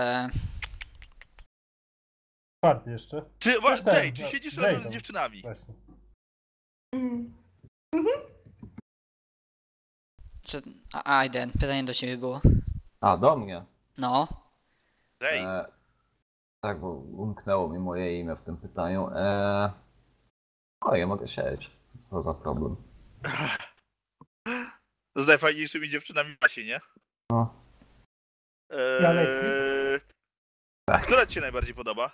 E, Czwarty jeszcze. Czy, właśnie, ten, Jay, czy siedzisz razem z dziewczynami? Właśnie. Mm. czy, a, Aiden, pytanie do ciebie było. A, do mnie. No. Jay, E, tak, bo umknęło mi moje imię w tym pytaniu. E, o, ja mogę siedzieć. Co, co za problem? z najfajniejszymi dziewczynami w klasie, nie? No. Eee, I Alexis? Tak. Która ci się najbardziej podoba?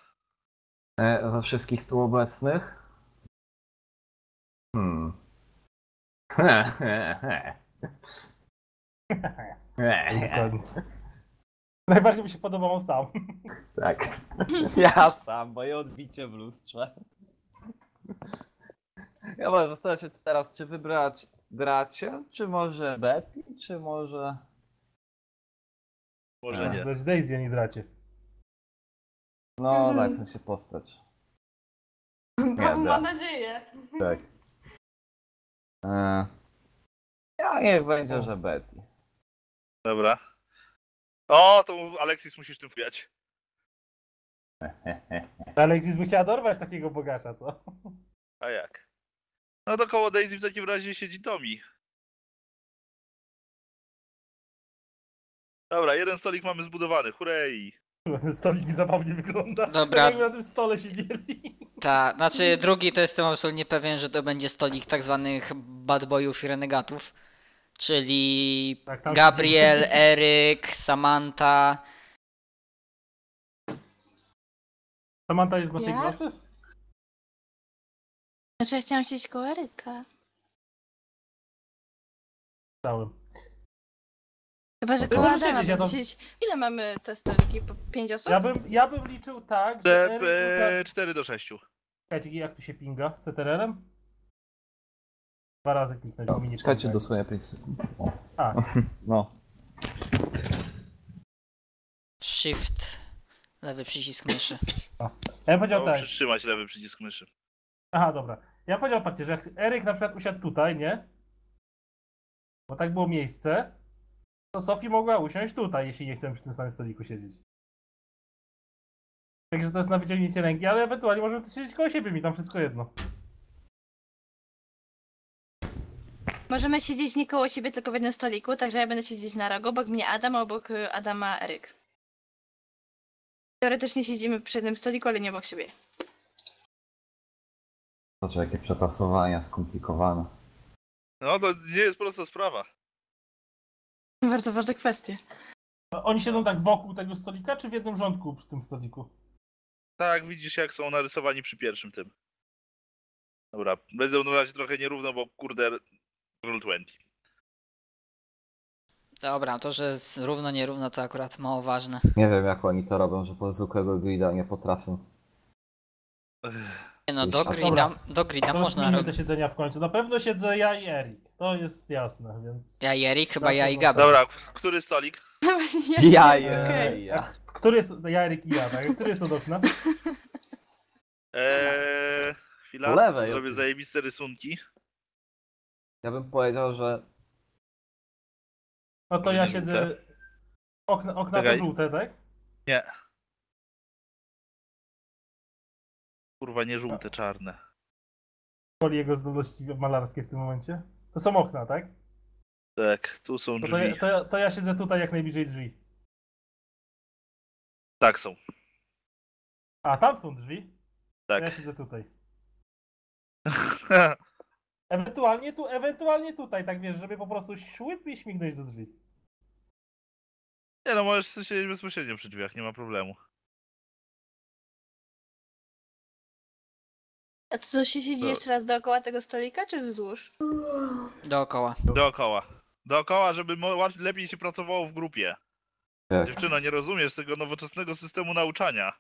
E, ze wszystkich tu obecnych? Hmm. Najbardziej mi się podobał on sam. tak. Ja sam, moje odbicie w lustrze. Ja mogę zastanawiać się teraz, czy wybrać Dracie, czy może Betty, czy może... Może nie. Lecz Daisy, a nie dracie. No Mhm. tak, w sensie postać. Mam da. mam nadzieję. Tak. E, ja niech będzie, że Betty. Dobra. O, to Alexis musisz tym wbijać. Alexis by chciała dorwać takiego bogacza, co? A jak? No to koło Daisy w takim razie siedzi Tommy. Dobra, jeden stolik mamy zbudowany, hurray! Ten stolik zabawnie wygląda. Dobra. Tak jakby na tym stole siedzieli. Ta, znaczy drugi to jestem absolutnie pewien, że to będzie stolik tak zwanych bad boyów i renegatów. Czyli Tak, tam Gabriel, siedzi- Eryk, Samantha. Samantha jest z naszej Ja? klasy? Znaczy ja chciałam siedzieć koło Eryka. Chciałem. Chyba, że No to- koło No Adama siedzieć, ja tam-. Ile mamy te stoliki? Po pięć osób? Ja bym, ja bym liczył tak, że Eryk tutaj... 4 do 6. Czekajcie, jak tu się pinga? CTRL-em? Dwa razy kliknąć, bo mi nie Czekajcie dosłownie 5 sekund. O. A, No. Shift. Lewy przycisk myszy. ja bym powiedział Trzeba tak. przytrzymać lewy przycisk myszy. Aha, dobra. Ja bym powiedział, patrzcie, że jak Eryk na przykład usiadł tutaj, nie? Bo tak było miejsce, to Sofii mogła usiąść tutaj, jeśli nie chcemy przy tym samym stoliku siedzieć. Także to jest na wyciągnięcie ręki, ale ewentualnie możemy też siedzieć koło siebie, mi tam wszystko jedno. Możemy siedzieć nie koło siebie, tylko w jednym stoliku, także ja będę siedzieć na rogu, obok mnie Adam, a obok y, Adama Eryk. Teoretycznie siedzimy przy jednym stoliku, ale nie obok siebie. Patrz, jakie przetasowania skomplikowane. No to nie jest prosta sprawa. Bardzo ważne kwestie. Oni siedzą tak wokół tego stolika, czy w jednym rządku przy tym stoliku? Tak, widzisz jak są narysowani przy pierwszym tym. Dobra, będę na razie trochę nierówno, bo kurde, roll 20. Dobra, to, że jest równo, nierówno to akurat mało ważne. Nie wiem, jak oni to robią, że po zwykłego grida nie potrafią. Nie no, do grida, do grida To można te robić. siedzenia w końcu. Na pewno siedzę ja i Erik. To jest jasne, więc... Ja i Erik, chyba ja i Gabi. Dobra, który stolik? Ja, Okej. ja, Który jest... Ja, Erik i ja, tak? Który jest od okna? Eee, chwila, zrobię zajebiste rysunki. Ja bym powiedział, że No to ja siedzę... Okna, okna Czekaj. żółte, tak? Nie. Kurwa, nie żółte, czarne. Woli jego zdolności malarskie w tym momencie. To są okna, tak? Tak, tu są ja, drzwi. to, ja, to ja siedzę tutaj jak najbliżej drzwi. Tak są. A, tam są drzwi? Tak. Ja siedzę tutaj. Ewentualnie tu, ewentualnie tutaj, tak wiesz, żeby po prostu szłyp i śmignąć do drzwi. nie no, możesz siedzieć bezpośrednio przy drzwiach, nie ma problemu. A to, to się siedzi jeszcze raz dookoła tego stolika, czy wzdłuż? Dookoła. Dookoła. Dookoła, żeby mo- łat- lepiej się pracowało w grupie. Tak. Dziewczyno, nie rozumiesz tego nowoczesnego systemu nauczania.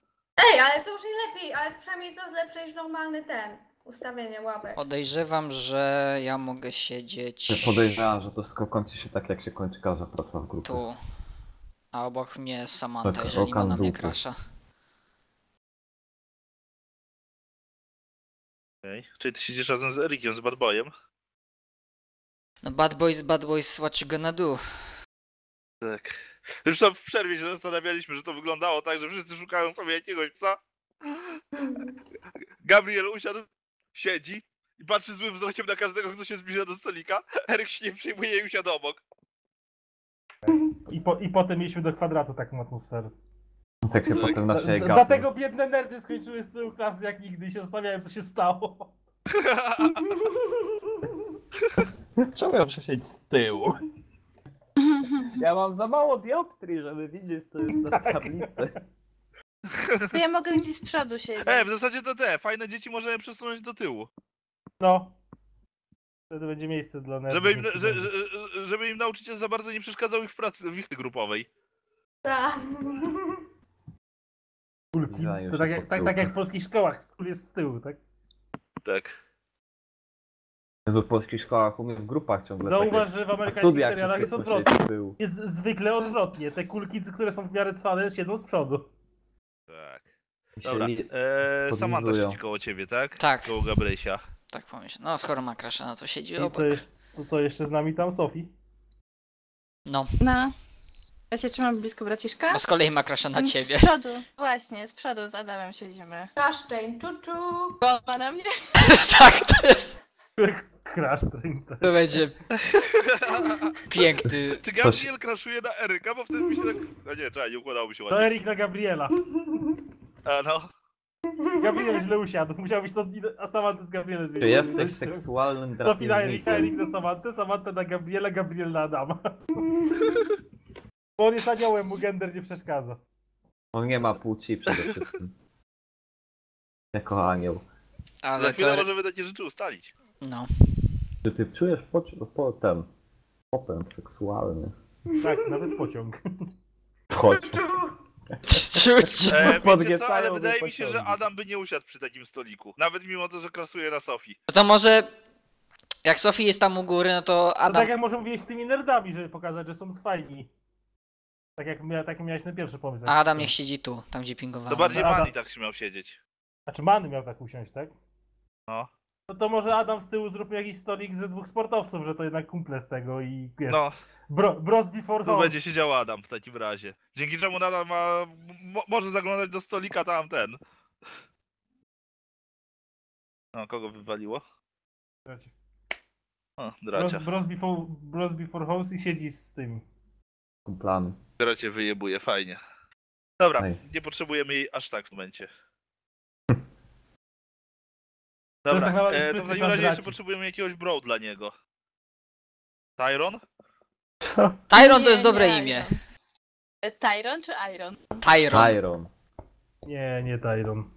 Ej, ale to już nie lepiej, ale przynajmniej to jest lepsze niż normalny ten. Ustawienie łapek. Podejrzewam, że ja mogę siedzieć podejrzewam, że to wszystko kończy się tak, jak się kończy każda praca w grupie. tu. A obok mnie jest Samantha, Tak, jeżeli ma okan na mnie dupy. krasza. Okay. Czyli ty siedzisz razem z Erikiem, z Bad Boyem. No bad boys, bad boys, what you gonna do? Tak. Już tam w przerwie się zastanawialiśmy, że to wyglądało tak, że wszyscy szukają sobie jakiegoś psa. Gabriel usiadł, siedzi i patrzy złym wzrokiem na każdego, kto się zbliża do stolika. Eryk się nie przyjmuje i usiadł obok. I, po, I potem mieliśmy do kwadratu taką atmosferę. Tak się Tak. potem na siebie. Dlatego biedne nerdy skończyły z tyłu klasy jak nigdy i się zastanawiałem co się stało. Czemu ja muszę siedzieć z tyłu? Ja mam za mało dioptrii, żeby widzieć, co jest na tablicy. To ja mogę gdzieś z przodu siedzieć. E, w zasadzie to te, fajne dzieci możemy przesunąć do tyłu. No. Wtedy będzie miejsce dla nerdów. Żeby im, że, żeby im nauczyciel za bardzo nie przeszkadzał ich w pracy, w ich grupowej. Tak. Cool kids, to tak jak, tak, tak jak w polskich szkołach, school jest z tyłu, tak? Tak. Jezu, w polskich szkołach u mnie w grupach ciągle Zauważ, takie... że w amerykańskich serialach jest odwrotnie. Jest zwykle odwrotnie. Te cool kids, które są w miarę cwane, siedzą z przodu. Tak. I się Dobra. Eee, Samanta siedzi koło ciebie, tak? Tak. Koło Gabrysia. Tak pomyśl. No, skoro ma krasza, na co siedzi I obok. co, jeszcze, to co jeszcze z nami tam, Sofi? No, No. Ja się trzymam blisko braciszka. bo z kolei ma krasza na ciebie. Z przodu, właśnie, z przodu z Adamem siedzimy. Kaszczeń, czuczu. Bo on ma na mnie. tak, to jest. Crash Train. tak. To będzie piękny. Czy Gabriel kraszuje na Eryka, bo wtedy mi się tak... A nie, czekaj, nie układało mi się To ładnie. Erik na Gabriela. A no. Gabriel źle usiadł. Musiał być to, a Samantę z Gabrielem Czy zmienić. jesteś seksualnym Sofi na Erika, Erik na Samantę, Samantę na Gabriela, Gabriel na Adama. Bo on jest aniołem, mu gender nie przeszkadza. On nie ma płci przede wszystkim. Jako anioł. Za Ale chwilę to. możemy takie rzeczy ustalić. No. Czy ty czujesz poci- potem popęd seksualny? Tak, nawet pociąg. Chodź. Czuć. E, wiecie co, Podniecają ale wydaje mi się, że. Adam by nie usiadł przy takim stoliku. Nawet mimo to, że krasuje na Sofii. No to może. Jak Sofie jest tam u góry, no to To Adam. tak jak może mówiłeś z tymi nerdami, żeby pokazać, że są fajni. Tak jak, mia, tak miałeś ten pierwszy pomysł. A Adam niech siedzi tu, tam gdzie pingowałem. To bardziej Adam- Manny tak się miał siedzieć. Znaczy Many miał tak usiąść, tak? No. No to może Adam z tyłu zróbmy jakiś stolik ze dwóch sportowców, że to jednak kumple z tego i wiesz, No, bro, bros before tu będzie siedział Adam w takim razie. Dzięki czemu nadal ma... Mo może zaglądać do stolika tam ten. No, kogo wywaliło? O, Bros, dracia. bros, before, bros before i siedzi z tym. Dracie wyjebuje, fajnie. Dobra, Ej. nie potrzebujemy jej aż tak w momencie. To Dobra, tak naprawdę e, to w takim razie jeszcze potrzebujemy jakiegoś bro dla niego. Tyron? Tyron to Nie, jest dobre nie imię. E, Tyron czy Iron? Tyron. Tyron. Nie, nie Tyron.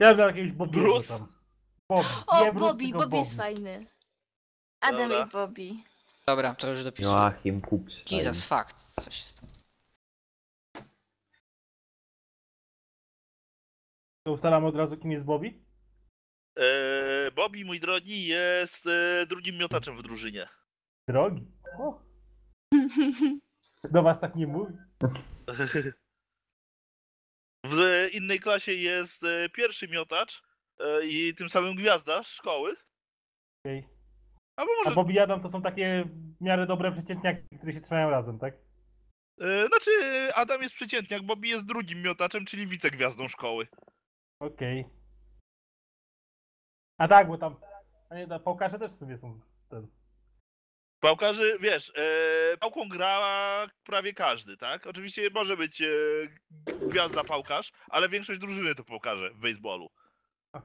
Ja bym dał jakiegoś Bobby'ego Bruce? tam. Bobby. O, nie, Bruce, Bobby, tylko Bobby jest fajny. Adam Dobra. i Bobby. Dobra, to już dopisuję. Joachim Kupstein. Jesus, fakt. Coś jest. To ustalamy od razu, kim jest Bobby? E, Bobby, mój drogi, jest e, drugim miotaczem w drużynie. Drogi. O, do was tak nie mówi. W innej klasie jest e, pierwszy miotacz e, i tym samym gwiazda szkoły. Okej. Albo A może. Bobby i Adam to są takie w miarę dobre przeciętniaki, które się trzymają razem, tak? E, znaczy, Adam jest przeciętniak, Bobby jest drugim miotaczem, czyli wicegwiazdą szkoły. Okej. A tak, bo tam... A nie, pałkarze też sobie są z ten... Pałkarzy, wiesz, e, pałką gra prawie każdy, tak? Oczywiście może być e, gwiazda pałkarz, ale większość drużyny to pałkarze w baseballu.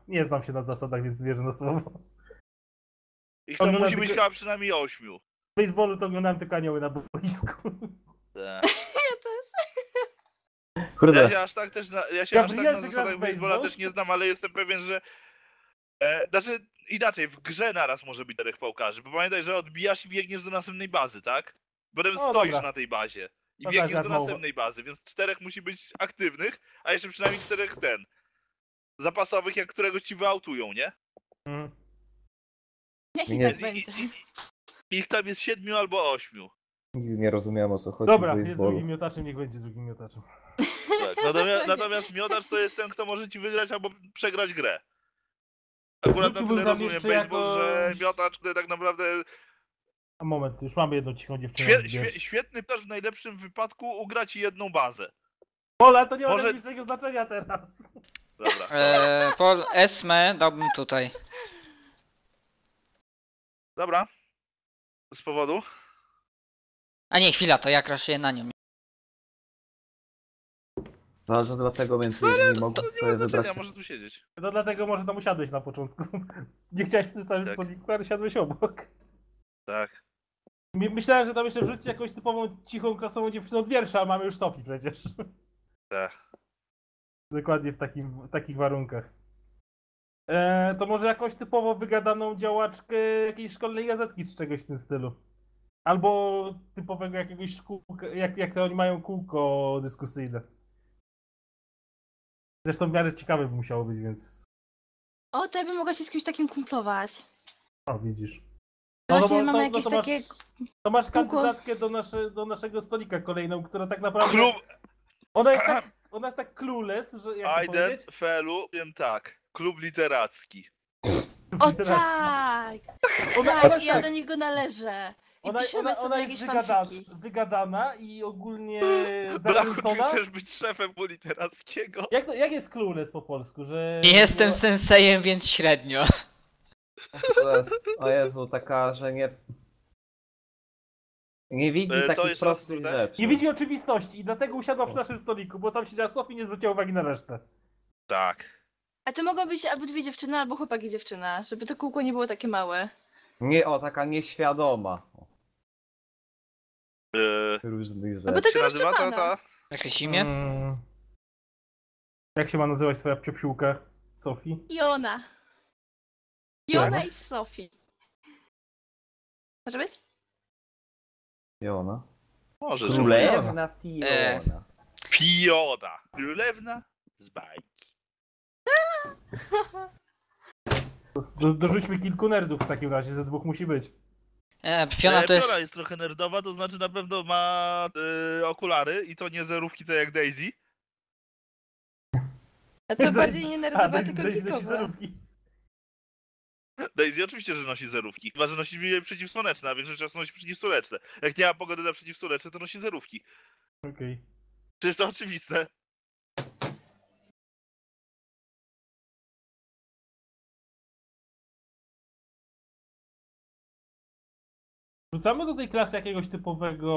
Nie znam się na zasadach, więc wierzę na słowo. Ich tam Oglądam musi być tylko- chyba przynajmniej ośmiu. W baseballu to oglądałem tylko anioły na boisku. Tak. Ja też. Ja Kurde, się aż tak też na, ja się aż tak Gabriel, na czy grasz zasadach w baseballa baseball? też nie znam, ale jestem pewien, że. E, znaczy inaczej, w grze naraz może być czterech pałkarzy. Bo pamiętaj, że odbijasz i biegniesz do następnej bazy, tak? Potem O, stoisz dobra. na tej bazie. I No tak, biegniesz tak, do mało. następnej bazy, więc czterech musi być aktywnych, a jeszcze przynajmniej czterech ten. Zapasowych, jak któregoś ci wyautują, nie? Mhm. Niech Nie. i tak Więc i, będzie. ich tam jest siedmiu albo ośmiu. nigdy nie rozumiałem o co chodzi Dobra, w jest baseballu. drugim miotaczem, niech będzie drugim miotaczem. Tak. Natomiast, natomiast miotacz to jest ten, kto może ci wygrać albo przegrać grę. Akurat na Wrzuciłbym tyle tam rozumiem jeszcze baseball, że jakąś- miotacz to tak naprawdę A moment, już mamy jedną cichą dziewczynę. Świe, świe, świetny też w najlepszym wypadku ugra ci jedną bazę. Ola, to nie ma Może- najmniejszego znaczenia teraz. Dobra. E, Pol Esme dałbym tutaj. Dobra. Z powodu? A nie, chwila, to ja kraszuję na nią. No to dlatego między innymi mogę To nie sobie ma znaczenia, może tu siedzieć. No dlatego może tam usiadłeś na początku. Nie chciałeś w tym samym Tak. stoliku, ale siadłeś obok. Tak. My- Myślałem, że tam jeszcze wrzucić jakąś typową, cichą, klasową dziewczynę od wiersza, a mamy już Sofii przecież. Tak. Dokładnie w, takim, w takich warunkach. E, to może jakąś typowo wygadaną działaczkę jakiejś szkolnej gazetki czy czegoś w tym stylu. Albo typowego jakiegoś szkółka, jak, jak to oni mają kółko dyskusyjne. Zresztą w miarę ciekawe by musiało być, więc O, to ja bym mogła się z kimś takim kumplować. o widzisz. No No, właśnie bo- mamy to- jakieś to masz- takie... To masz Kółko. kandydatkę do, nasze, do naszego stolika kolejną, która tak naprawdę... Klub Ona jest tak, ona jest tak clueless, że jak to Aiden, powiedzieć? Felu, wiem tak. Klub literacki. O tak! Ona, Tak, ja tak, do niego należę. I ona, piszemy ona, sobie ona jakieś jest wygada, fanfiki. wygadana i ogólnie ty zakręcona. chcesz być szefem literackiego? Jak, to, jak jest clueless po polsku, że... Nie jestem sensejem, więc średnio. To jest, o Jezu, taka, że nie... Nie widzi E, co takich jeszcze raz prostych rzeczy. Nie widzi oczywistości i dlatego usiadła przy naszym stoliku, bo tam siedziała Sofii i nie zwróciła uwagi na resztę. Tak. A to mogą być albo dwie dziewczyny, albo chłopak i dziewczyna, żeby to kółko nie było takie małe. Nie, o, taka nieświadoma. Eee, Różnych Albo rzeczy. jak się nazywa ta, ta? Jakieś imię? Mm. Jak się ma nazywać twoja psiopsiłka, Sofii? Fiona. Fiona i Sophie. Może być? Fiona. Może, że Królewna Fiona. Fiona. Królewna z bajki. Do, dorzućmy kilku nerdów w takim razie, ze dwóch musi być. E, Fiona E, to jest... Fiona jest trochę nerdowa, to znaczy na pewno ma e, okulary i to nie zerówki tak jak Daisy. A to bardziej nie A, nerdowa, Daisy- tylko Daisy geekowa. Daisy oczywiście, że nosi zerówki. Chyba, że nosi przeciwsłoneczne, a większość czasu nosi przeciwsłoneczne. Jak nie ma pogody na przeciwsłoneczne, to nosi zerówki. Okej. Czy jest to oczywiste? Wrzucamy do tej klasy jakiegoś typowego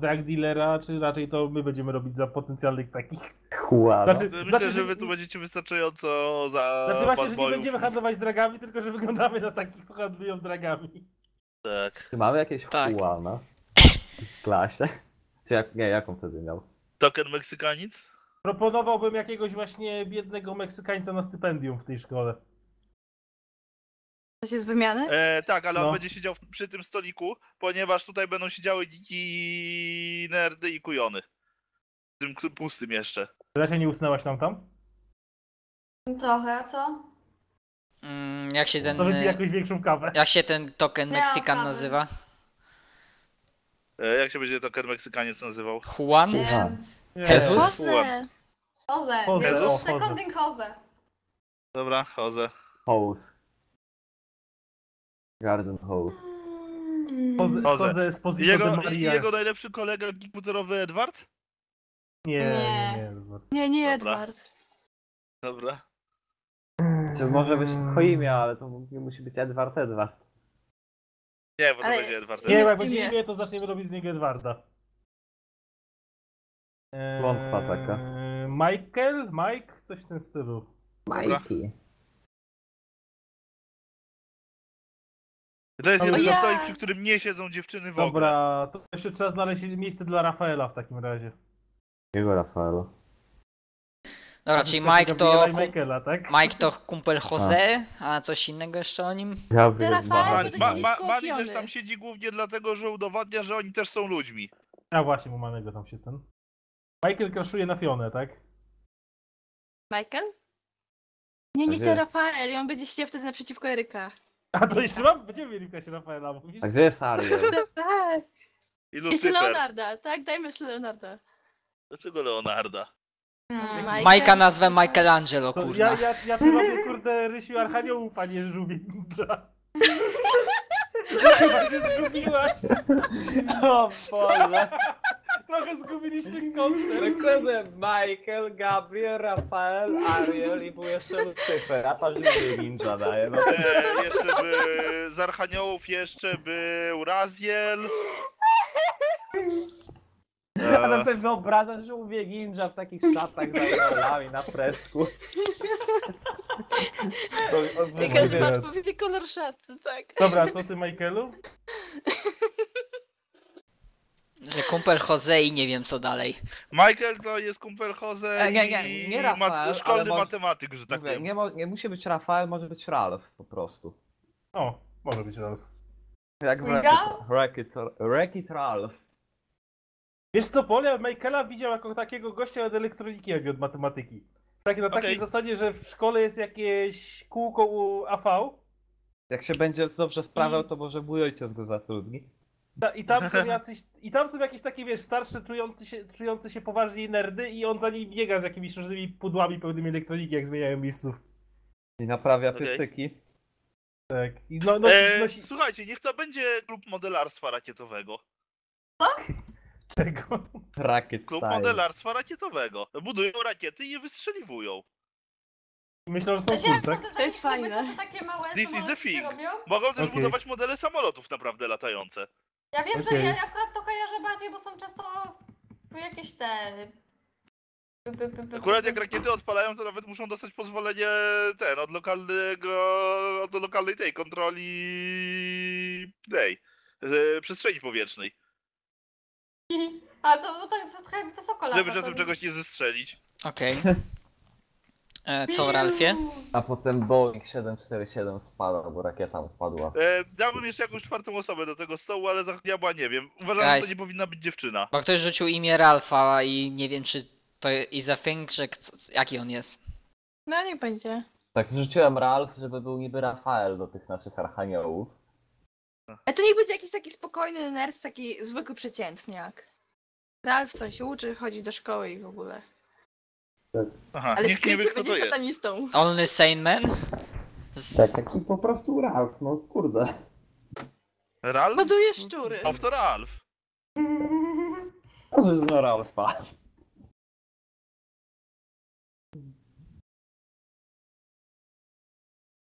drug dealera, czy raczej to my będziemy robić za potencjalnych takich? Chłada. Znaczy, Myślę, znaczy, że wy tu będziecie wystarczająco za Znaczy właśnie, że nie będziemy handlować dragami, tylko że wyglądamy na takich, co handlują dragami. Tak. Czy mamy jakieś Tak. Juana w klasie? Czy jak, nie, jaką wtedy miał? Token Meksykanic? Proponowałbym jakiegoś właśnie biednego Meksykańca na stypendium w tej szkole. Coś jest wymiany? E, tak, ale No. on będzie siedział w- przy tym stoliku, ponieważ tutaj będą siedziały dziki nerdy i kujony. W tym k- pustym jeszcze. Raczej nie usnęłaś nam tam? Trochę, a co? Mm, jak się ten... To wypij jakąś większą kawę. Jak się ten token Meksykan nazywa? E, jak się będzie token Meksykaniec nazywał? Juan? Aha. Nie. Jezus? Jose! Jose. Jose, Jezus, o, Jose. seconding Jose. Dobra, Jose. Hose. Garden Hose. Poze, Poze. poze I Esposito jego, jego najlepszy kolega komputerowy Edward? Nie, nie, Nie. nie. Edward. Nie, nie Dobra. Edward. Dobra. Czy może być tylko imię, ale to nie musi być Edward Edward. Nie, bo to Ale- będzie Edward. Nie, jak będzie imię. to zaczniemy robić z niego Edwarda. Eee, Klątwa taka. Michael? Mike? Coś w tym stylu. Majki. To jest jedyny ja! stolik, przy którym nie siedzą dziewczyny w ogóle. Dobra, to jeszcze trzeba znaleźć miejsce dla Rafaela w takim razie. Jego Rafaelu. Dobra, czyli Mike to... Michaela, tak? Mike to kumpel Jose, a coś innego jeszcze o nim? Rafael to to Ma, siedzieć ma, koło Mani też tam siedzi głównie dlatego, że udowadnia, że oni też są ludźmi. A właśnie, u Manego tam się ten. Michael kraszuje na Fionę, tak? Michael? Nie, nie ten Rafael i on będzie siedział wtedy naprzeciwko Eryka. A to jeszcze mam? Będziemy mieli w klasie Rafaela, mówisz? A gdzie jest Ariel? Tak. I Jeszcze Lucyfer. Leonarda, tak? Dajmy jeszcze Leonarda. Dlaczego Leonarda? Mike. Majka nazwę Michelangelo, To ja, kurna. ja, ja tu robię, kurde, Rysiu Archaniołów, a nie. Chyba się zgubiłaś. O Boże. Trochę zgubiliśmy koncept. Kurde, Michael, Gabriel, Rafael, Ariel i był jeszcze Lucyfer, a to żółty ninja daje. No. E, jeszcze by z Archaniołów jeszcze był Raziel. Ja to E, sobie wyobrażam, że mówię ninja w takich szatach z rolami na fresku. To- to I każdy ma Jezu. odpowiedni kolor szaty, tak. Dobra, co ty, Michaelu? Że kumpel Jose i nie wiem co dalej. Michael to jest kumpel Jose E, nie, nie, i nie Rafael, ale szkolny może- matematyk, że tak Mówię, powiem. nie, mo- nie musi być Rafael, może być Ralph po prostu. O, może być Ralf. Jak w Miguel? Wreck-It Wreck-It Ralph. Wiesz co, Paul, ja Michaela widział jako takiego gościa od elektroniki, jak i od matematyki. Tak, na takiej Okej. zasadzie, że w szkole jest jakieś kółko u AV Jak się będzie dobrze sprawiał, to może mój ojciec go zatrudni. Ta, i tam są jacyś, i tam są jakieś takie, wiesz, starsze, czujące się, czujące się poważnie nerdy i on za nim biega z jakimiś różnymi pudłami pełnymi elektroniki, jak zmieniają miejsców. I naprawia Okej. piecyki. Tak. I no, no, E, nosi... Słuchajcie, niech to będzie klub modelarstwa rakietowego. Czego? Racket Klub Science. modelarstwa rakietowego. Budują rakiety i je wystrzeliwują. Myślę, że są cool, tak? To jest fajne. co to takie małe This is the thing. robią? Mogą też Okej. budować modele samolotów naprawdę latające. Ja wiem, Okej. że ja akurat to kojarzę bardziej, bo są często jakieś te... by- by- by- by- Akurat jak rakiety odpalają, to nawet muszą dostać pozwolenie ten od lokalnego, od lokalnej tej kontroli tej e, przestrzeni powietrznej, A to, to, to trochę wysoko lata. żeby to- czasem czegoś nie zestrzelić. Okej. E, co Ralfie? A potem Boeing 747 spadł, bo rakieta odpadła. E, dałbym jeszcze jakąś czwartą osobę do tego stołu, ale za diabła nie wiem. Uważam, że Guys. to nie powinna być dziewczyna. Bo ktoś rzucił imię Ralfa i nie wiem czy to is a thing, czy k- jaki on jest. No niech będzie. Tak rzuciłem Ralph, żeby był niby Rafael do tych naszych archaniołów. A to niech będzie jakiś taki spokojny nerd, taki zwykły przeciętniak. Ralf coś uczy, chodzi do szkoły i w ogóle. Aha, Ale nikt nie wie skrycie kto to będzie jest. satanistą. Only Sane Man? Z... Tak, taki po prostu Ralph, no kurde. Ralf? Hoduje szczury. Of to Ralf. Może z Ralpha.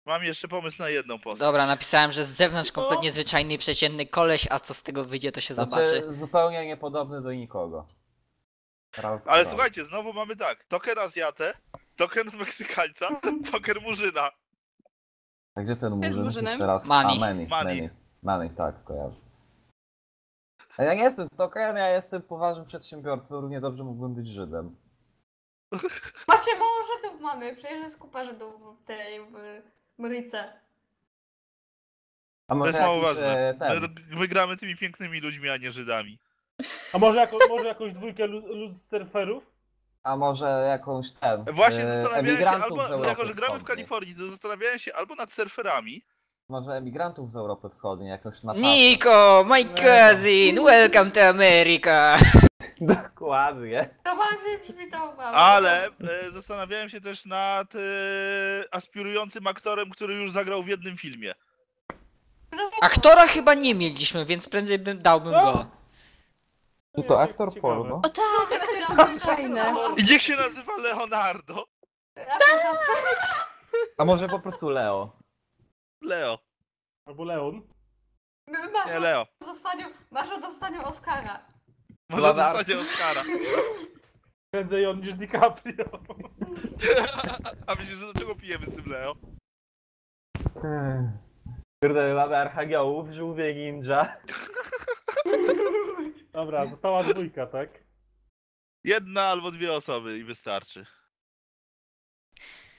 Mam jeszcze pomysł na jedną postać. Dobra, napisałem, że z zewnątrz kompletnie zwyczajny, przeciętny koleś, a co z tego wyjdzie, to się zobaczy. Znaczy, zupełnie niepodobny do nikogo. Ale słuchajcie, znowu mamy tak. Token Azjatę, token Meksykańca, token Murzyna. A gdzie ten jest murzyn? murzynem? Jeszcze raz. Manny. A, Manny, Manny. Manny. Manny, tak, kojarzę. A ja nie jestem token, ja jestem poważnym przedsiębiorcą, równie dobrze mógłbym być Żydem. Właśnie mało Żydów mamy, przecież jest kupa Żydów w tej w Mryce. A To może jest mało jakiś, ważne. e, ten, My, my gramy tymi pięknymi ludźmi, a nie Żydami. A może, jako, może jakąś dwójkę lu- luz surferów? a może jakąś ten, Właśnie e, zastanawiałem się, albo, z Europy jako że gramy w. Kalifornii, to zastanawiałem się albo nad surferami, Może emigrantów z Europy Wschodniej, jakąś Natasza. Nico, my cousin, welcome to America! Dokładnie. To bardziej brzmi to ale e, zastanawiałem się też nad e, aspirującym aktorem, który już zagrał w jednym filmie. Aktora chyba nie mieliśmy, więc prędzej bym dałbym go. Czy to aktor porno? O tak, aktory to były fajne. I niech się nazywa Leonardo. A może po prostu Leo? Leo. Albo Leon? Masz Nie, o Leo. dostaniu, masz o dostaniu Oscara. Może Leonardo. dostanie Oscara. Prędzej on niż DiCaprio. A myślisz, że do czego pijemy z tym Leo? Kurde, mamy archaniołów, żółwie ninja. Dobra, została dwójka, tak? Jedna albo dwie osoby i wystarczy.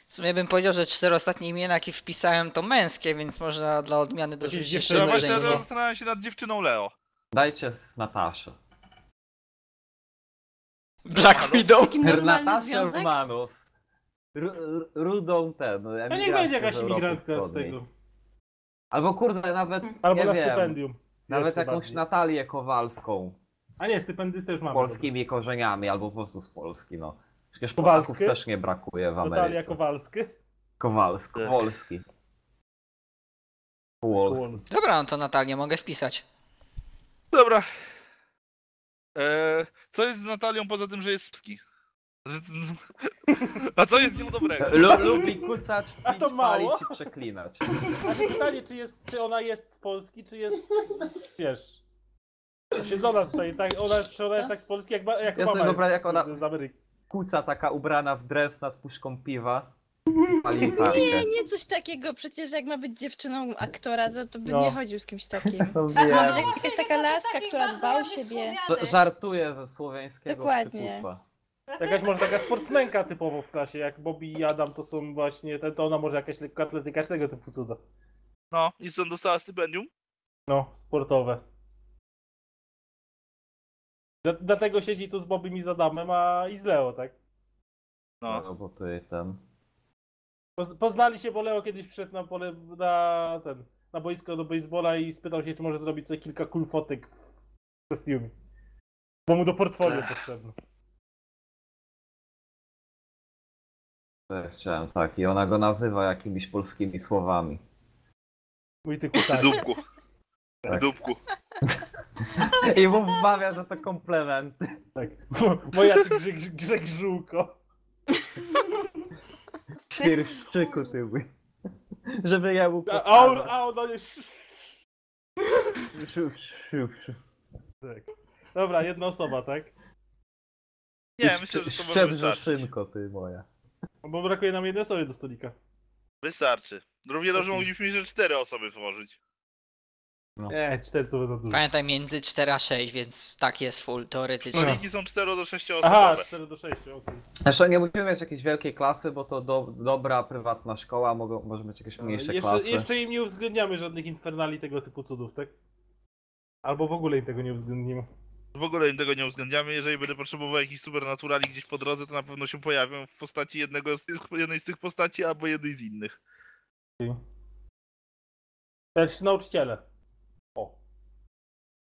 W sumie bym powiedział, że cztery ostatnie imiona, jakie wpisałem, to męskie, więc można dla odmiany dorzucić jeszcze jedno właśnie żeńskie. zastanawiam się nad dziewczyną Leo. Dajcie z Nataszy. Black Widow. Taki normalny związek? Romanów. Ru- ru- Rudą ten, To niech będzie jakaś imigrantka z tego. Albo kurde, nawet, Albo nie na wiem, stypendium. nawet Jeszcze jakąś bardziej. Natalię Kowalską. A nie, stypendystę już Z mamy. polskimi korzeniami, albo po prostu z Polski, no. Przecież? Polaków też nie brakuje w dobra. Natalia Ameryce. Kowalski. Kowalski, Kowalski. Walls. Dobra, no to Natalię mogę wpisać. Dobra. E, co jest z Natalią poza tym, że jest pski? A co jest z nią dobrego? Lu lubi kucać, A pić, to mało? palić i przeklinać. A pytanie, czy, jest, czy ona jest z Polski, czy jest, wiesz... Osiedlona tutaj, tak, ona jest, czy ona jest tak z Polski, jak, ba- jak Ja Obama sobie jest jak ona- z Ameryki. Kuca taka ubrana w dres nad puszką piwa. Pali. Nie, nie coś takiego, przecież jak ma być dziewczyną aktora, to, to by No. nie chodził z kimś takim. No ma wiem. być jak- jakaś taka laska, która dba o siebie. Ż- Żartuję ze słowiańskiego Dokładnie. przykupa. Jakaś może taka sportsmenka typowo w klasie, jak Bobby i Adam to są właśnie, te- to ona może jakaś lekkoatletyka, czy tego typu cuda. No, i co, dostała stypendium? No, sportowe. Dla- Dlatego siedzi tu z Bobbym i z Adamem, a i z Leo, tak? No. No bo ty ten. Poz- Poznali się, bo Leo kiedyś przyszedł na pole, na ten, na boisko do baseballa i spytał się, czy może zrobić sobie kilka cool fotek w kostiumie. Bo mu do portfolio potrzebne. Też chciałem tak. I ona go nazywa jakimiś polskimi słowami. Mój ty kutasie. Dupku. Tak. Dupku. I mu wmawia, że to komplementy. Tak. Moja grzeg, żółko. Świerszczyku ty mój. Żeby ja mu A, a, on, podkazać. a on jest... Szu- szu- szu. Tak. Dobra, jedna osoba, tak? Nie, myślę, że to może Szczep wystarczyć. Rzeszynko ty moja. Bo brakuje nam jednej osoby do stolika. Wystarczy. Równie dobrze mogliśmy że cztery osoby tworzyć. Nie, cztery to za dużo. Pamiętaj między 4 a 6, więc tak jest full teoretycznie. Stoliki są cztero do Aha, sześcioosobowe. 4 do 6, okej. Jeszcze nie musimy mieć jakiejś wielkiej klasy, bo to do, dobra, prywatna szkoła, mogą, może być jakieś mniejsze Jeszcze, klasy. jeszcze im nie uwzględniamy żadnych infernali tego typu cudów, tak? Albo w ogóle im tego nie uwzględnimy. W ogóle im tego nie uwzględniamy. Jeżeli będę potrzebował jakichś supernaturali gdzieś po drodze, to na pewno się pojawią w postaci jednego z tych, jednej z tych postaci albo jednej z innych. Też nauczyciele.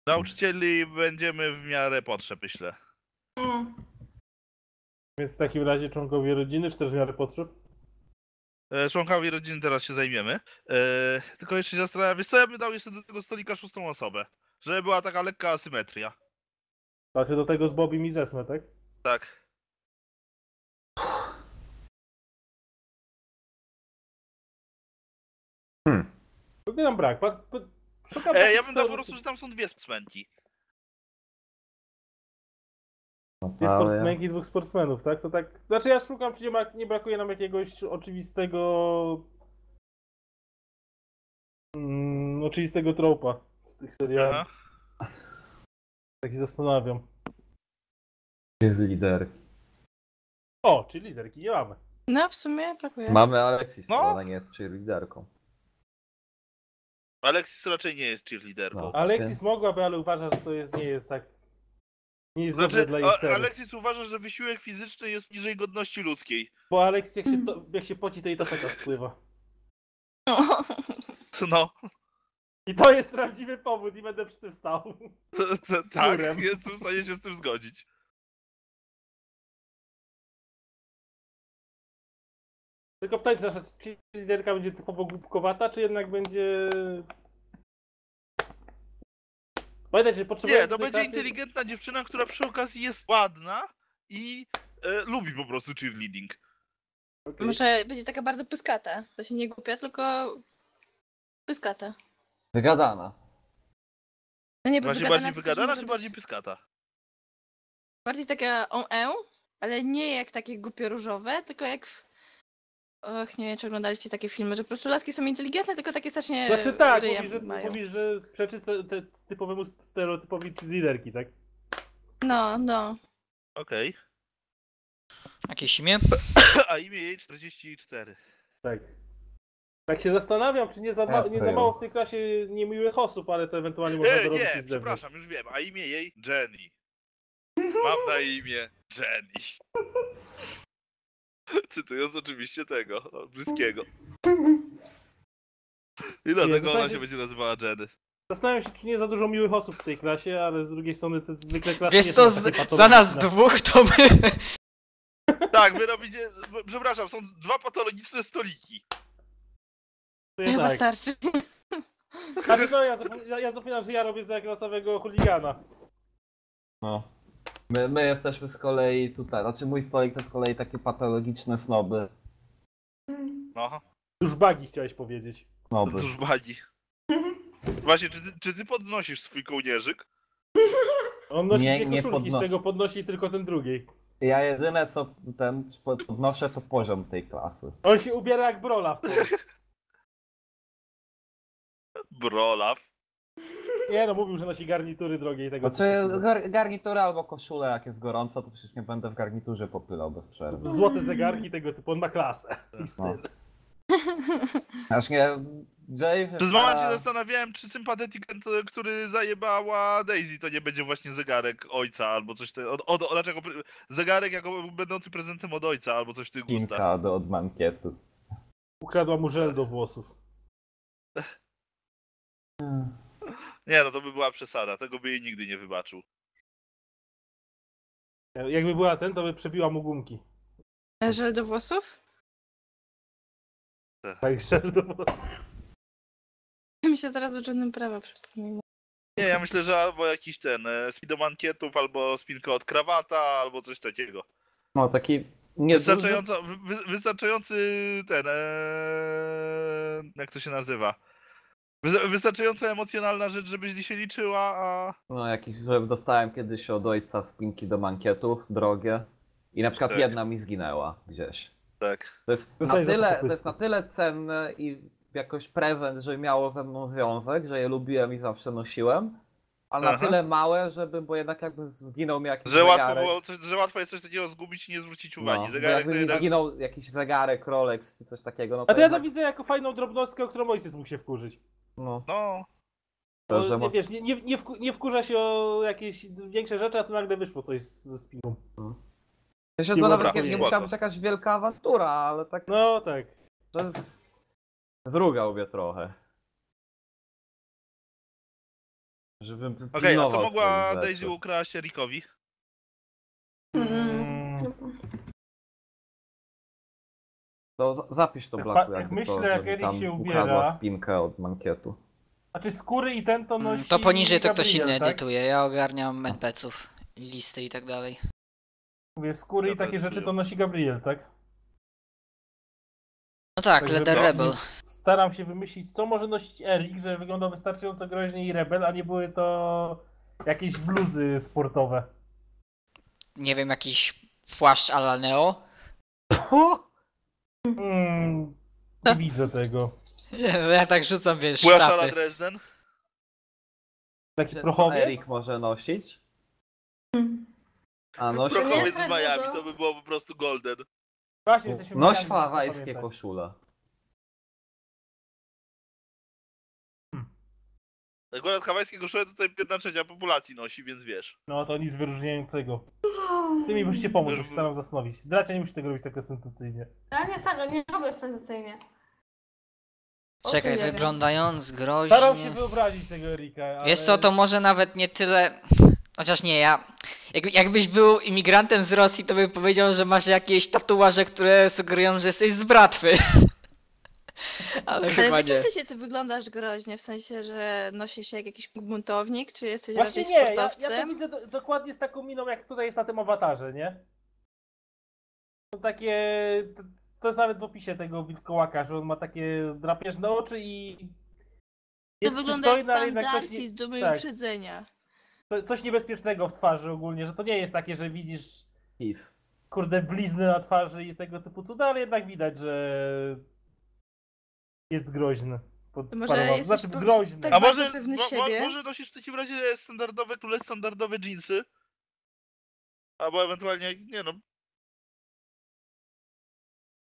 Nauczycieli będziemy w miarę potrzeb, myślę. Mm. Więc w takim razie członkowie rodziny, czy też w miarę potrzeb? E, rodziny teraz się zajmiemy. E, tylko jeszcze się zastanawiam, wiesz co, ja bym dał jeszcze do tego stolika szóstą osobę. Żeby była taka lekka asymetria. Znaczy do tego z Bobim i Zesmę, tak? Tak. Robię nam brak. Pa, pa, szukam E, ja bym dał po prostu, że tam są dwie sprzęci. Dwie sportsmenki i dwóch sportsmenów, tak? To tak. Znaczy ja szukam, czy nie, ma, nie brakuje nam jakiegoś oczywistego. Mm, oczywistego tropa z tych seriali. Aha. Tak się zastanawiam. Lider. O, czyli liderki nie mamy. No, w sumie brakuje. Mamy Alexis, No. no. ona nie jest cheerleaderką. Alexis raczej nie jest cheerleaderką. No. Alexis mogłaby, ale uważa, że to jest, nie jest tak. Nie jest Znaczy, dobre dla jej celu. Alexis uważa, że wysiłek fizyczny jest poniżej godności ludzkiej. Bo Alexis jak się, to, jak się poci, to i tapeta spływa. No, I to jest prawdziwy powód i będę przy tym stał. tak, jestem w stanie się z tym zgodzić. Tylko pytanie, czy nasza liderka będzie typowo głupkowata, czy jednak będzie... Pamiętajcie, potrzebujemy... Nie, to będzie klasy- inteligentna dziewczyna, która przy okazji jest ładna i e, lubi po prostu cheerleading. Okej. Może będzie taka bardzo pyskata. To się nie głupia, tylko pyskata. Wygadana. No nie, bo Właśnie wygadana bardziej wygadana czy być bardziej pyskata? Bardziej taka on e, ale nie jak takie głupio różowe, tylko jak w... Och, nie wiem, czy oglądaliście takie filmy, że po prostu laski są inteligentne, tylko takie strasznie Znaczy tak, mówisz, że, mają. mówisz, że sprzeczy te, te typowemu stereotypowi liderki, tak? No, no. Okej. Jakieś imię? A imię jej 44. Tak. Tak się zastanawiam, czy nie za, ma, nie za mało w tej klasie niemiłych osób, ale to ewentualnie można E, dorobić nie, z zewnątrz. przepraszam, już wiem. A imię jej Jenny. Mam na imię Jenny. Cytując oczywiście tego, Bryskiego. I dlatego ona się będzie nazywała Jenny. Zastanawiam się, czy nie za dużo miłych osób w tej klasie, ale z drugiej strony te zwykle klasy nie Wiesz są co, z, takie za nas patologiczne. dwóch to my. Tak, wy robicie. Przepraszam, są dwa patologiczne stoliki. To Chyba jednak. starczy. Znaczy, no, ja, zapom- ja, ja zapominam, że ja robię za klasowego chuligana. No. My, my jesteśmy z kolei tutaj, znaczy mój stolik to z kolei takie patologiczne snoby. No, Już bagi chciałeś powiedzieć. no Snoby. cóż bagi. Właśnie, czy ty, czy ty podnosisz swój kołnierzyk? On nosi Nie- dwie nie koszulki, podno- z czego podnosi tylko ten drugiej. Ja jedyne co ten podnoszę to poziom tej klasy. On się ubiera jak brola w to. Brolaw. Nie no, mówił, że nosi garnitury drogie i tego Znaczy gar, garnitura albo koszulę jak jest gorąco, to przecież nie będę w garniturze popylał bez przerwy. Złote zegarki tego typu, on ma klasę. I styl. No. Aż nie... Jay, Przez moment się zastanawiałem, czy sympatetik, ten, który zajebała Daisy, to nie będzie właśnie zegarek ojca albo coś tego. Od, od, dlaczego pre- zegarek jako będący prezentem od ojca albo coś w tych gustach. Kinka do, od mankietu. Ukradła mu żel do włosów. Nie, no to by była przesada, tego by jej nigdy nie wybaczył. Jakby była ten, to by przebiła mu gumki. A Żel do włosów? Tak, żel do włosów. Mi się teraz uczonym prawa przypomina. Nie, ja myślę, że albo jakiś ten, e, spin do mankietów, albo spinka od krawata, albo coś takiego. No taki nie Wystarczająco, wy, wy- wystarczający ten, e, jak to się nazywa? Wy- Wystarczająco emocjonalna rzecz, żeby się liczyła, a... No jakiś, że dostałem kiedyś od ojca spinki do mankietów, drogie. I na przykład Tak. jedna mi zginęła gdzieś. Tak. To jest, To na tyle, to jest na tyle cenne i jakoś prezent, że miało ze mną związek, że je lubiłem i zawsze nosiłem. A na Aha. tyle małe, żeby, bo jednak jakby zginął mi jakiś Że łatwo, zegarek. było, coś, że łatwo jest coś takiego zgubić i nie zwrócić uwagi. no, Zegarek jakby mi jednak... zginął jakiś zegarek, Rolex czy coś takiego, no A to ja to widzę jako fajną drobnostkę, o którą ojciec mógł się wkurzyć. No, No, nie, wiesz, nie, nie, nie, wku, nie wkurza się o jakieś większe rzeczy, a to nagle wyszło coś z- ze spiną. Nie że to nawet nie, musiała być jakaś wielka awantura, ale tak No tak. że zrugał mnie trochę. Żebym okej, a co mogła Daisy ukraść Erikowi? Mm. To za- zapisz to Blaku, jak myślę, jak tam się ukradła ubiera- spinkę od mankietu. Znaczy skóry i ten to nosi... Mm, To poniżej to ktoś inny tak? edytuje. Ja ogarniam NPC-ów, listy i tak dalej. Mówię, skóry Ja i takie rzeczy to nosi Gabriel, tak? No tak, Leather właśnie Rebel. Staram się wymyślić, co może nosić Erik, żeby wyglądał wystarczająco groźnie i rebel, a nie były to jakieś bluzy sportowe. Nie wiem, jakiś płaszcz a la Neo. Hmm, nie widzę tego. Nie wiem, ja tak rzucam, wiesz, Płaszala. Dresden? Taki prochowiec? Erik może nosić? A nosi, Prochowiec z Miami, dużo. to by było po prostu golden. Właśnie jesteśmy noś Miami, hawajskie koszule. Akurat hawajskie koszule tutaj 1 trzecia populacji nosi, więc wiesz. No to nic wyróżniającego. Ty mi musicie pomóc, bo się staram zastanowić. Dracia nie musi tego robić tak ostentacyjnie. Ja nie, serio, nie robię sensacyjnie. O, Czekaj, wyglądając groźnie. Staram się wyobrazić tego Erika, ale... Wiesz co, to może nawet nie tyle... Chociaż nie, ja... Jak, jakbyś był imigrantem z Rosji, to bym powiedział, że masz jakieś tatuaże, które sugerują, że jesteś z Bratwy. Ale Ale chyba w jakim nie. sensie ty wyglądasz groźnie? W sensie, że nosisz się jak jakiś buntownik, czy jesteś Właśnie raczej nie, ja, ja sportowcem? to widzę do, dokładnie z taką miną, jak tutaj jest na tym awatarze, nie? To takie... To, to jest nawet w opisie tego wilkołaka, że on ma takie drapieżne oczy i... To Jest wygląda jak pan jednak coś, Darcy nie, z dumy i tak. uprzedzenia. co- coś niebezpiecznego w twarzy ogólnie, że to nie jest takie, że widzisz Kif. kurde blizny na twarzy i tego typu cuda, ale jednak widać, że jest groźny. Pod To może paroma- jesteś znaczy po- groźny. tak A bardzo może, pewny mo, mo, siebie. może nosisz w takim razie standardowe, tule standardowe jeansy? Albo ewentualnie, nie no,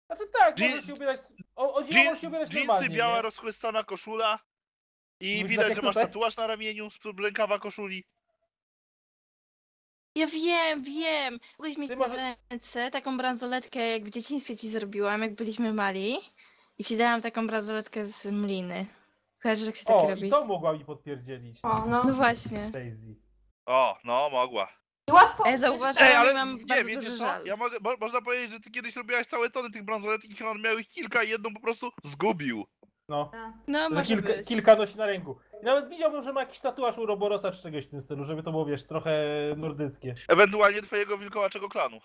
Znaczy tak, Jean- może się ubierać... O, o dziwo jeans, może się ubierać jeansy, normalnie, biała nie? rozchłystana koszula i Mówisz widać, tak że masz tutaj? tatuaż na ramieniu z rękawa koszuli. Ja wiem, wiem. Mogłeś mieć Ty na może- ręce taką bransoletkę, jak w dzieciństwie ci zrobiłam, jak byliśmy mali. I ci dałam taką bransoletkę z mliny. Kojarzysz, jak się takie O, robi? i to mogła mi podpierdzielić. O, no. No właśnie. Daisy. O, no mogła. I łatwo. A ja zauważyłam, Ej, ale że mam nie, bardzo wiecie duży co? żal. Ja mogę, mo, można powiedzieć, że ty kiedyś robiłaś całe tony tych bransoletek i on miał ich kilka i jedną po prostu zgubił. No. No, Że może kilka, być. kilka nosi na ręku. I nawet widziałbym, że ma jakiś tatuaż u Roborosa czy czegoś w tym stylu, żeby to było, wiesz, trochę nordyckie. Ewentualnie twojego wilkołaczego klanu.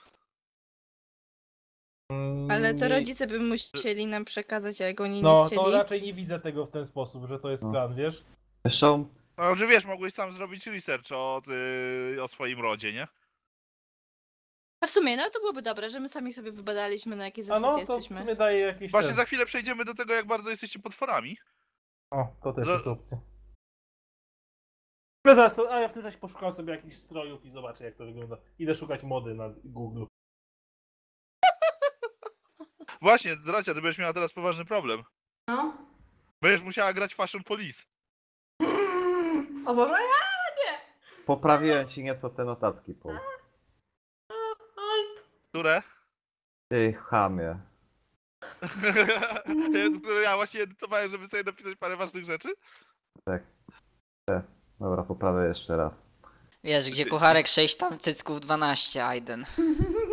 Mm, Ale to nie- rodzice by musieli nam przekazać, a jak oni No, nie chcieli. to raczej nie widzę tego w ten sposób, że to jest No. klan, wiesz? Zresztą No, że wiesz, mogłeś sam zrobić research o, ty, o swoim rodzie, nie? A w sumie, no to byłoby dobre, że my sami sobie wybadaliśmy, na jakiej A zasadzie no, to w jesteśmy. sumie daje jakieś... Właśnie ten- za chwilę przejdziemy do tego, jak bardzo jesteście potworami. O, to też Że- jest opcja. Zaraz, a ja w tym czasie poszukam sobie jakichś strojów i zobaczę jak to wygląda. Idę szukać mody na Google. Właśnie, Dracia, ty będziesz miała teraz poważny problem. No. Będziesz musiała grać Fashion Police. O Boże, ja nie! Poprawiłem ci nieco te notatki, Paul. Help. Które? Ty chamie. Które ja właśnie edytowałem, żeby sobie napisać parę ważnych rzeczy. Dobra, poprawię jeszcze raz. Wiesz, gdzie Ty- kucharek 6, tam cycków 12, Aiden.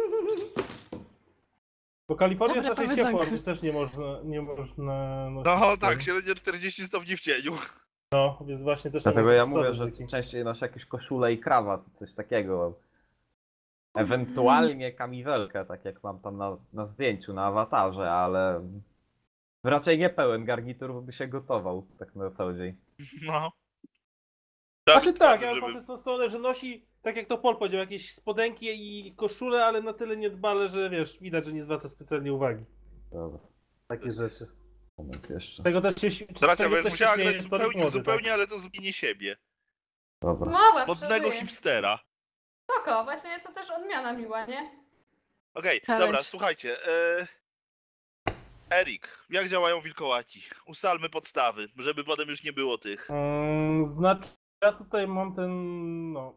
Bo Kalifornia jest raczej ciepła, powiedzonko. więc też nie można... Nie można No tak, średnio 40 stopni w cieniu. No, więc właśnie też... Dlatego nie ja mówię, że takiej. częściej noszę jakieś koszule i krawat, coś takiego. Ewentualnie kamizelkę, tak jak mam tam na, na zdjęciu, na awatarze, ale raczej nie pełen garnitur, bo by się gotował tak na cały dzień. No. Znaczy tak, ja żeby- patrzę w tą stronę, że nosi, tak jak to Pol powiedział, jakieś spodenki i koszule, ale na tyle niedbale, że wiesz, widać, że nie zwraca specjalnie uwagi. Dobra, Takie rzeczy. moment jeszcze. Tego też się, tego będziesz musiała grać zupełnie, młody, zupełnie, tak. ale to zmieni siebie. Dobra. Mała, Modnego przeżyję. hipstera. Spoko, właśnie to też odmiana miła, nie? Okej, Challenge. dobra, słuchajcie. E... Erik, jak działają wilkołaci? Ustalmy podstawy, żeby potem już nie było tych. Mm, znaczy, ja tutaj mam ten, no,